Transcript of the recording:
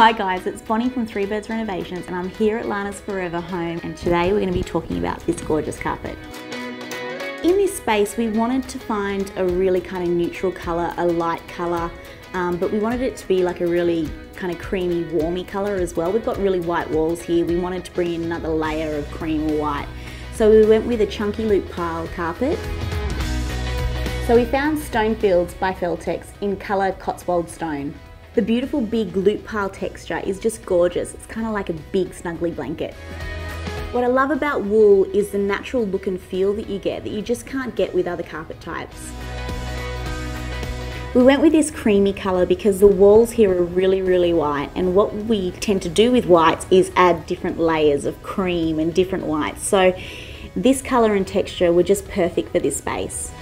Hi guys, it's Bonnie from Three Birds Renovations and I'm here at Lana's Forever Home and today we're going to be talking about this gorgeous carpet. In this space we wanted to find a really kind of neutral colour, a light colour, um, but we wanted it to be like a really kind of creamy, warmy colour as well. We've got really white walls here, we wanted to bring in another layer of cream or white. So we went with a chunky loop pile carpet. So we found Stonefields by Feltex in colour Cotswold Stone. The beautiful big loop pile texture is just gorgeous. It's kind of like a big snuggly blanket. What I love about wool is the natural look and feel that you get that you just can't get with other carpet types. We went with this creamy colour because the walls here are really, really white and what we tend to do with whites is add different layers of cream and different whites. So this colour and texture were just perfect for this space.